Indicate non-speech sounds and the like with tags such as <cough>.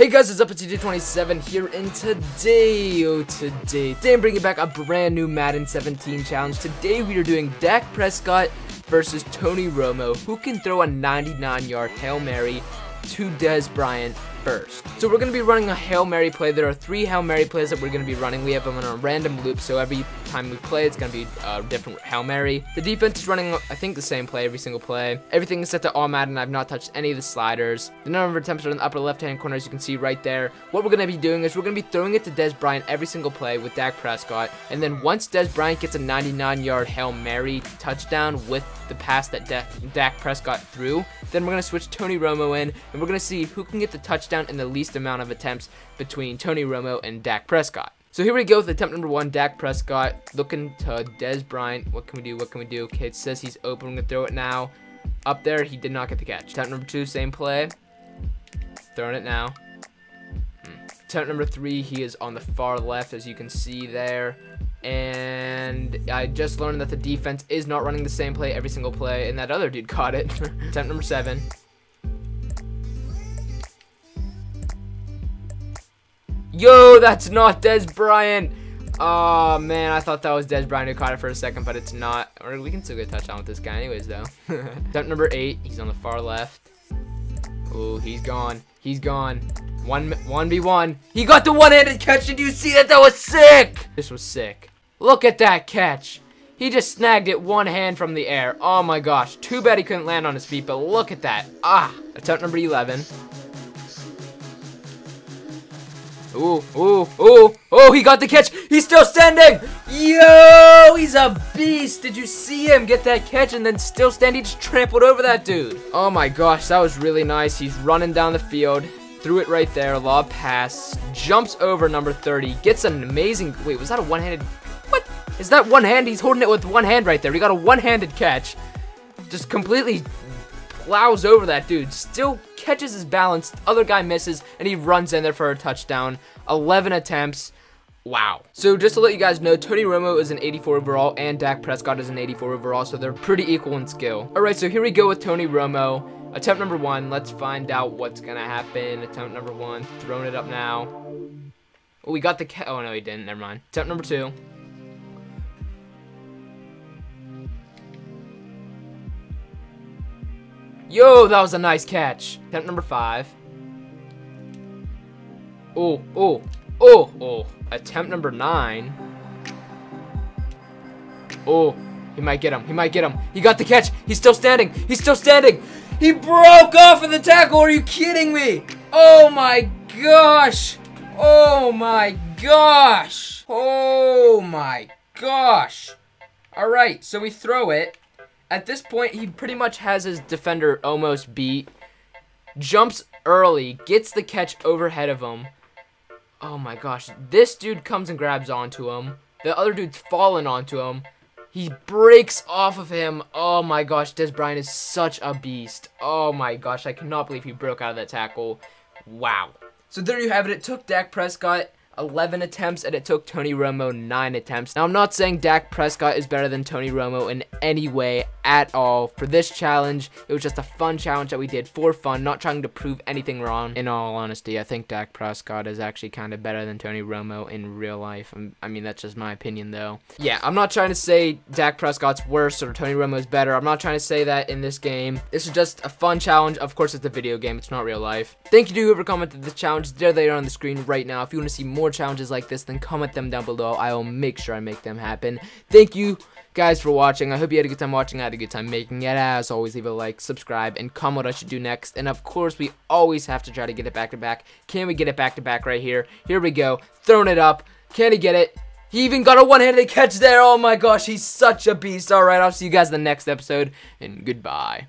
Hey guys, it's up? At TJ27 here, and today, oh today, today I'm bringing back a brand new Madden 17 challenge. Today we are doing Dak Prescott versus Tony Romo, who can throw a 99-yard Hail Mary to Dez Bryant first. So we're going to be running a Hail Mary play. There are three Hail Mary plays that we're going to be running. We have them on a random loop, so every time we play, it's going to be a different Hail Mary. The defense is running, I think, the same play every single play. Everything is set to all and I've not touched any of the sliders. The number of attempts are in the upper left-hand corner, as you can see right there. What we're going to be doing is we're going to be throwing it to Dez Bryant every single play with Dak Prescott, and then once Dez Bryant gets a 99-yard Hail Mary touchdown with the pass that Dak Prescott threw, then we're going to switch Tony Romo in, and we're going to see who can get the touchdown in the least amount of attempts between Tony Romo and Dak Prescott. So here we go with attempt number one, Dak Prescott looking to Dez Bryant. What can we do? What can we do? Okay, it says he's open. We're going to throw it now. Up there, he did not get the catch. Attempt number two, same play. Throwing it now. Hmm. Attempt number three, he is on the far left, as you can see there and I just learned that the defense is not running the same play every single play, and that other dude <laughs> caught it. Attempt number seven. Yo, that's not Dez Bryant. Oh, man, I thought that was Dez Bryant who caught it for a second, but it's not. Or we can still get a touchdown with this guy anyways, though. <laughs> Attempt number eight. He's on the far left. Oh, he's gone. He's gone. One, 1v1. He got the one-handed catch. Did you see that? That was sick. This was sick. Look at that catch. He just snagged it one hand from the air. Oh my gosh. Too bad he couldn't land on his feet, but look at that. Ah, attempt number 11. Ooh, ooh, ooh, oh, he got the catch. He's still standing. Yo, he's a beast. Did you see him get that catch and then still stand? He just trampled over that dude. Oh my gosh, that was really nice. He's running down the field. Threw it right there, lob pass, jumps over number 30, gets an amazing, wait, was that a one-handed what? Is that one hand? He's holding it with one hand right there. He got a one-handed catch. Just completely plows over that dude. Still catches his balance. Other guy misses, and he runs in there for a touchdown. 11 attempts. Wow. So just to let you guys know, Tony Romo is an 84 overall and Dak Prescott is an 84 overall, so they're pretty equal in skill. All right, so here we go with Tony Romo. Attempt number one, let's find out what's gonna happen. Attempt number one, throwing it up now. Oh, we got the oh no, he didn't, never mind. Attempt number two. Yo, that was a nice catch. Attempt number five. Oh, oh, oh, oh. Attempt number nine. Oh, he might get him. He might get him. He got the catch. He's still standing. He's still standing. He broke off of the tackle. Are you kidding me? Oh my gosh. Oh my gosh. Oh my gosh. All right, so we throw it. At this point, he pretty much has his defender almost beat. Jumps early, gets the catch overhead of him. Oh my gosh, this dude comes and grabs onto him. The other dude's falling onto him. He breaks off of him. Oh my gosh, Dez Bryant is such a beast. Oh my gosh, I cannot believe he broke out of that tackle. Wow. So there you have it. It took Dak Prescott 11 attempts, and it took Tony Romo 9 attempts. Now, I'm not saying Dak Prescott is better than Tony Romo in any way at all. For this challenge, it was just a fun challenge that we did for fun, not trying to prove anything wrong. In all honesty, I think Dak Prescott is actually kind of better than Tony Romo in real life. Um, I mean, that's just my opinion, though. Yeah, I'm not trying to say Dak Prescott's worse or Tony Romo's better. I'm not trying to say that in this game. This is just a fun challenge. Of course, it's a video game. It's not real life. Thank you to whoever commented this challenge. There they are on the screen right now. If you want to see more more challenges like this, then comment them down below. I will make sure I make them happen. Thank you guys for watching. I hope you had a good time watching. I had a good time making it. As always, leave a like, subscribe, and comment what I should do next. And of course, we always have to try to get it back to back. Can we get it back to back right here? Here we go. Throwing it up. Can he get it? He even got a one-handed catch there. Oh my gosh, he's such a beast. All right, I'll see you guys in the next episode, and goodbye.